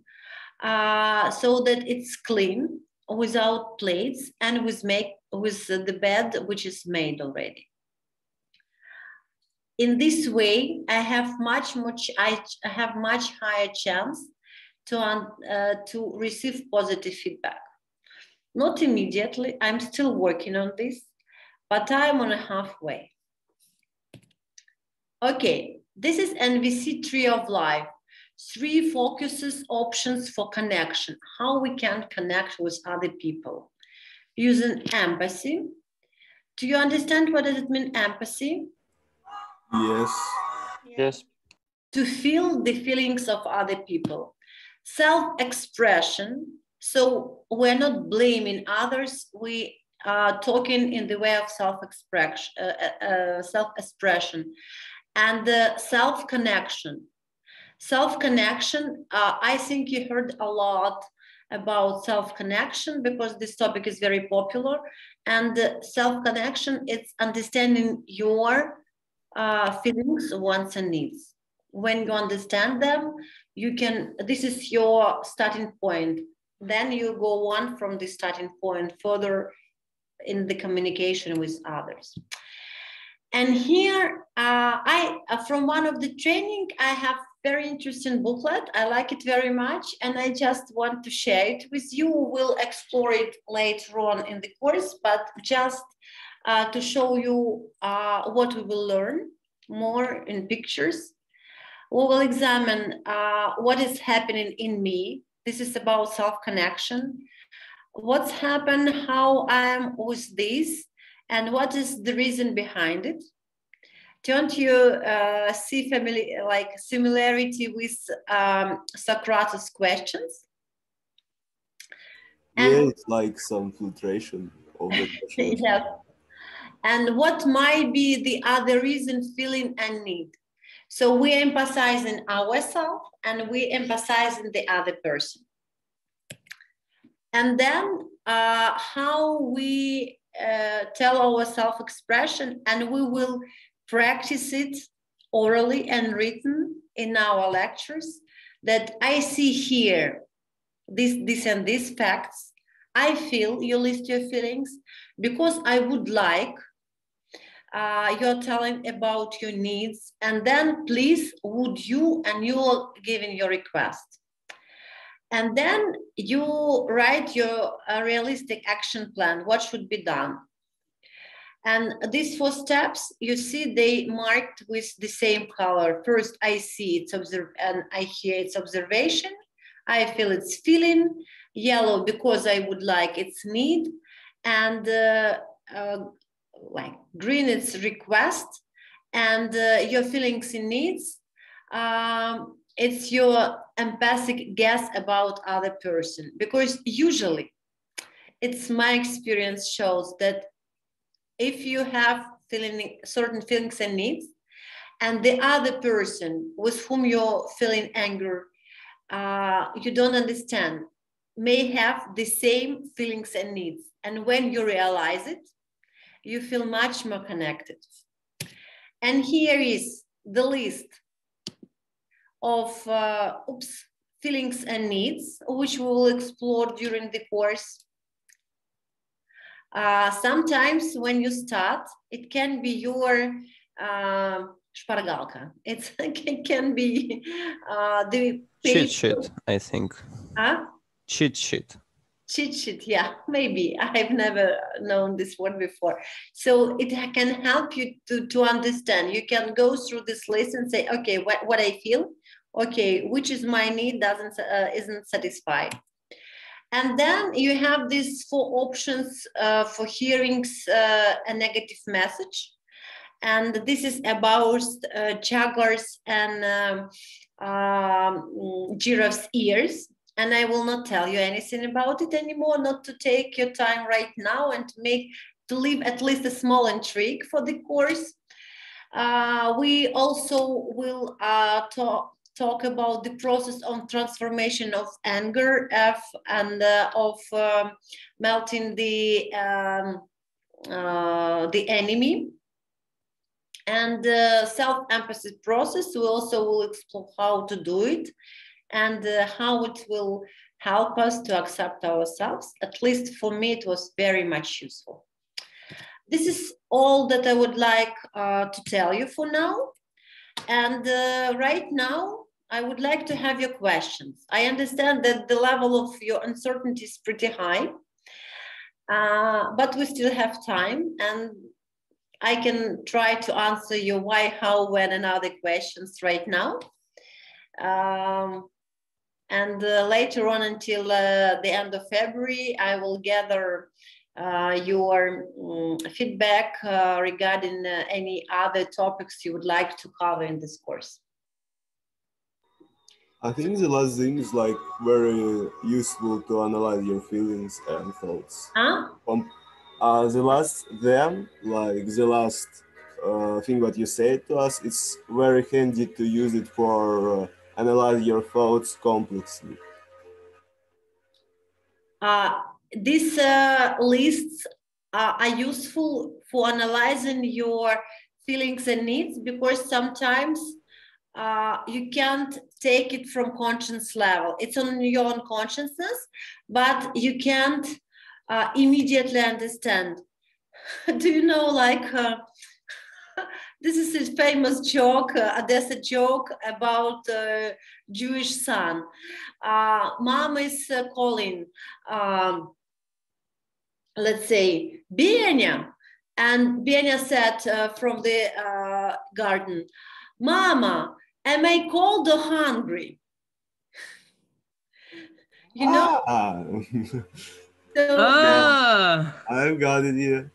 uh, so that it's clean without plates and with make with the bed which is made already. In this way, I have much much I, have much higher chance to uh, to receive positive feedback. Not immediately. I'm still working on this, but I'm on a halfway. Okay, this is NVC tree of life three focuses options for connection, how we can connect with other people. Using empathy. Do you understand what does it mean, empathy? Yes. Yes. To feel the feelings of other people. Self-expression. So we're not blaming others. We are talking in the way of self-expression, uh, uh, uh self-expression, and the self-connection Self connection, uh, I think you heard a lot about self connection because this topic is very popular. And self connection, it's understanding your uh, feelings, wants, and needs. When you understand them, you can, this is your starting point. Then you go on from the starting point further in the communication with others. And here, uh, I uh, from one of the training, I have very interesting booklet. I like it very much, and I just want to share it with you. We'll explore it later on in the course, but just uh, to show you uh, what we will learn more in pictures. We will examine uh, what is happening in me. This is about self-connection. What's happened, how I am with this, and what is the reason behind it don't you uh, see family like similarity with um, Socrates' questions? And, yeah, it's like some filtration of the questions. yeah. And what might be the other reason, feeling, and need? So we emphasize in ourselves and we emphasize in the other person. And then uh, how we uh, tell our self-expression and we will practice it orally and written in our lectures that I see here this, this and these facts. I feel you list your feelings because I would like uh, you're telling about your needs and then please would you and you're giving your request and then you write your uh, realistic action plan what should be done and these four steps, you see they marked with the same color. First, I see it's observe and I hear its observation. I feel its feeling. Yellow because I would like its need, and uh, uh, like green its request, and uh, your feelings and needs. Um, it's your empathic guess about other person because usually it's my experience shows that if you have feeling certain feelings and needs, and the other person with whom you're feeling anger, uh, you don't understand, may have the same feelings and needs. And when you realize it, you feel much more connected. And here is the list of uh, oops, feelings and needs, which we will explore during the course. Uh, sometimes when you start, it can be your uh, Шпаргалка. It's, it can be uh, the cheat sheet, I think. Huh? Cheat sheet. Cheat sheet, yeah, maybe. I've never known this word before. So it can help you to, to understand. You can go through this list and say, okay, what, what I feel, okay, which is my need doesn't uh, isn't satisfied. And then you have these four options uh, for hearing uh, a negative message. And this is about uh, jaguars and um, um, giraffes' ears. And I will not tell you anything about it anymore, not to take your time right now and to make, to leave at least a small intrigue for the course. Uh, we also will uh, talk, talk about the process of transformation of anger F, and uh, of um, melting the um, uh, the enemy and the self-emphasis process we also will explore how to do it and uh, how it will help us to accept ourselves at least for me it was very much useful this is all that i would like uh, to tell you for now and uh, right now I would like to have your questions. I understand that the level of your uncertainty is pretty high, uh, but we still have time and I can try to answer your why, how, when, and other questions right now. Um, and uh, later on until uh, the end of February, I will gather uh, your um, feedback uh, regarding uh, any other topics you would like to cover in this course. I think the last thing is like very useful to analyze your feelings and thoughts. Huh? Um, uh, the last them, like the last uh, thing what you said to us, it's very handy to use it for uh, analyze your thoughts complexly. Uh, these uh, lists are useful for analyzing your feelings and needs because sometimes uh, you can't take it from conscious level. It's on your own consciousness, but you can't uh, immediately understand. Do you know, like, uh, this is a famous joke, uh, there's a joke about uh, Jewish son. Uh, mom is uh, calling, um, let's say, Benya. And Benya said uh, from the uh, garden, Mama, am I cold or hungry? you know? Ah. So, Ah, I've got it here.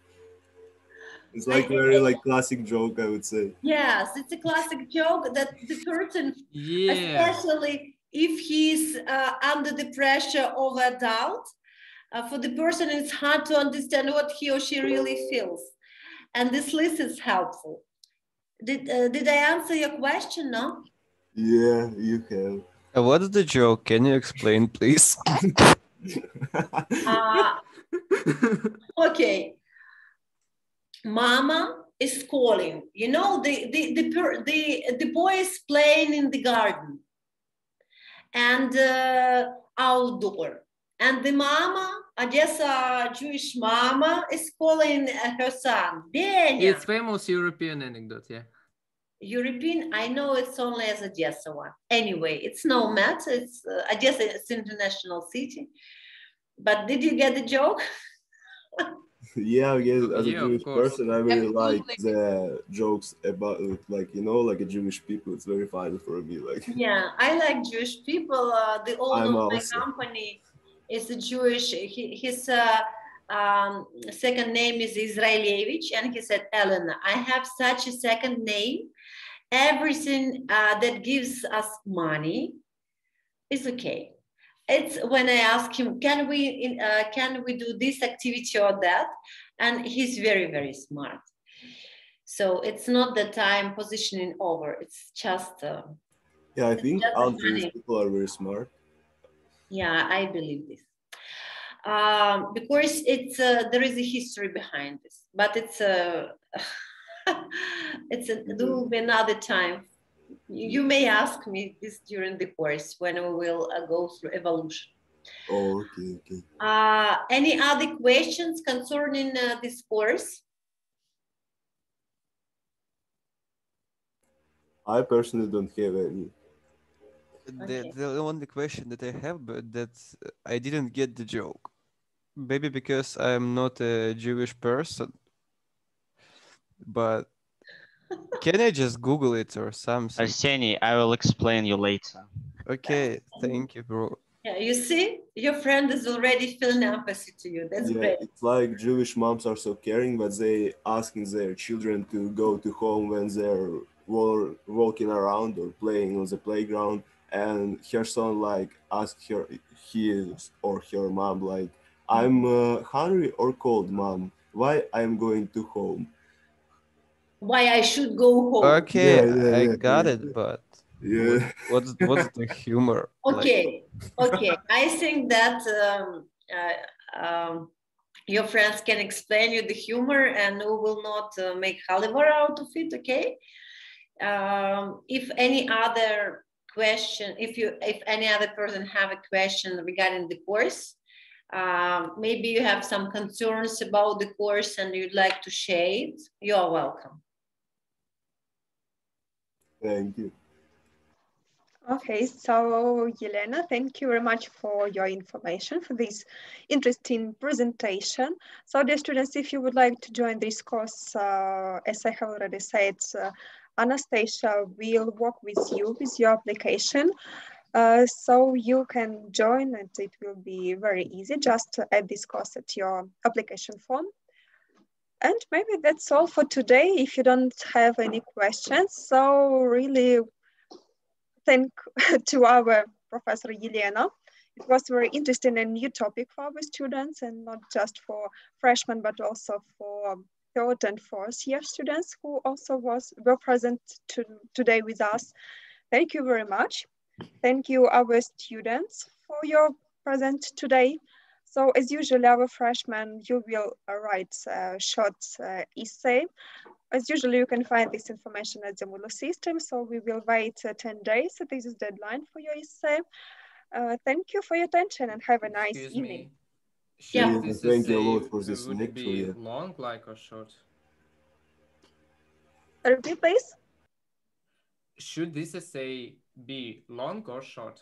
It's like very like classic joke, I would say. Yes, it's a classic joke that the person, yeah. especially if he's uh, under the pressure of adult, uh, for the person it's hard to understand what he or she really feels. And this list is helpful. Did, uh, did I answer your question, no? Yeah, you have. Uh, What's the joke? Can you explain, please? Uh, okay. Mama is calling. You know, the, the, the, per- the, the boy is playing in the garden and uh, outdoor. And the mama, I guess a Jewish mama, is calling uh, her son, Benya. It's famous European anecdote, yeah. European, I know it's only as a Odessa one. Anyway, it's no matter. It's uh, guess it's international city. But did you get the joke? yeah, I guess as a Yeah, of Jewish person, I really like the jokes about like you know, like a Jewish people. It's very funny for me. Like yeah, I like Jewish people. Uh, the owner I'm of my also. company is a Jewish. He, his uh, um, second name is Israelievich, and he said, Elena, I have such a second name. Everything uh, that gives us money is okay. It's when I ask him, can we in- uh, can we do this activity or that, and he's very very smart. So it's not that I'm positioning over. It's just. Uh, yeah, I think just all funny. Jewish people are very smart. Yeah, I believe this. Um, because it's uh, there is a history behind this, but it's a it's a, be another time. You may ask me this during the course when we will uh, go through evolution. Oh, okay, okay. Uh, any other questions concerning uh, this course? I personally don't have any. The, Okay. the only question that I have, but that I didn't get the joke. Maybe because I'm not a Jewish person. But can I just Google it or something? Arseny, I will explain you later. Okay, thank you, bro. Yeah, you see, your friend is already feeling empathy to you. That's yeah, great. it's like Jewish moms are so caring, but they asking their children to go to home when they're wa- walking around or playing on the playground. And her son like ask her his or her mom like, "I'm uh, hungry or cold, mom? Why I'm going to home?" Why I should go home. Okay, Yeah, yeah, I yeah, got yeah, it, but Yeah. what's what's the humor? Like, Okay, okay. I think that um, uh, um, your friends can explain you the humor, and we will not uh, make Halivar out of it. Okay. Um, if any other question, if you, if any other person have a question regarding the course, um, maybe you have some concerns about the course and you'd like to share it, you are welcome. Thank you. Okay, so Yelena, thank you very much for your information, for this interesting presentation. So dear students, if you would like to join this course, uh, as I have already said, uh, Anastasia will work with you with your application. Uh, so you can join and it will be very easy. Just add this course at your application form. And maybe that's all for today if you don't have any questions. So really thank to our Professor Yelena. It was very interesting and new topic for our students and not just for freshmen, but also for third and fourth year students who also was were present to, today with us. Thank you very much. Thank you our students for your present today. So as usual, our freshmen, you will uh, write a short uh, essay. As usual, you can find this information at the Moodle system. So we will wait uh, 10 days. So this is deadline for your essay. Uh, thank you for your attention and have a nice Excuse evening. me. Should Yeah. this Thank you a lot for this would lecture, be yeah. long, like or short? Repeat, please. Should this essay be long or short?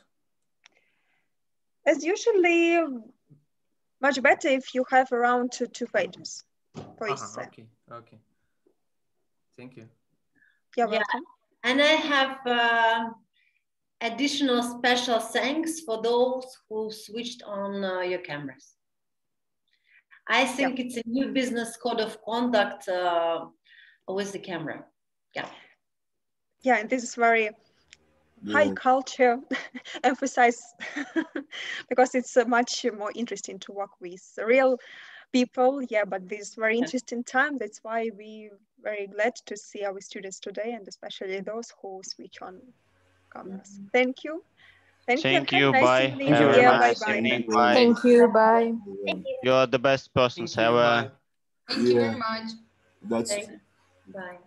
As usually, much better if you have around two, two pages per Uh-huh, essay. okay, okay. Thank you. You're Yeah. welcome. And I have uh, additional special thanks for those who switched on uh, your cameras. I think it's a new business code of conduct uh, with the camera. Yeah. Yeah, and this is very high Yeah. culture emphasize because it's uh, much more interesting to work with real people yeah but this very interesting time that's why we very glad to see our students today and especially those who switch on cameras thank you thank, Thank you, you. and have a Bye. nice evening. Have a yeah, nice bye bye. Thank you. Bye. Thank you. Bye. You're the best persons Thank you, ever. bye. Thank you very much. That's Thank you. Bye.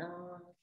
Uh,